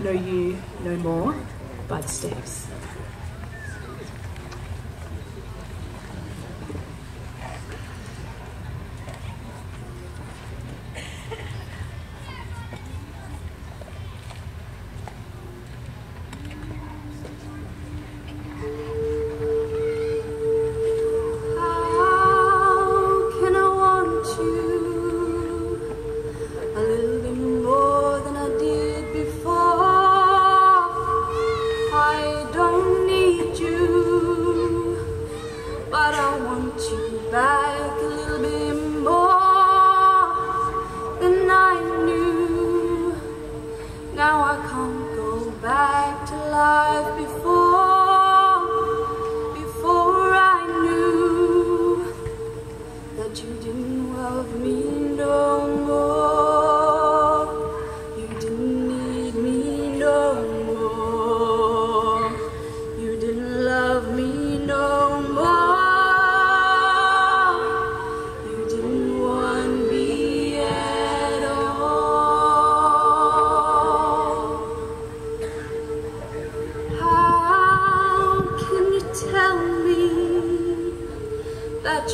know you no more by the steps. You back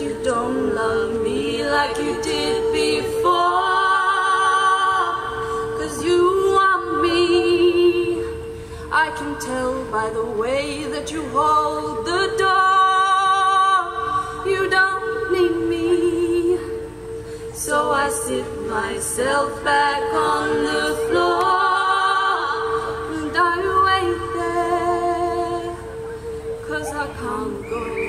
you don't love me like you did before. Cause you want me. I can tell by the way that you hold the door. You don't need me. So I sit myself back on the floor And I wait there. Cause I can't go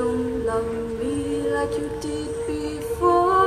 don't love me like you did before.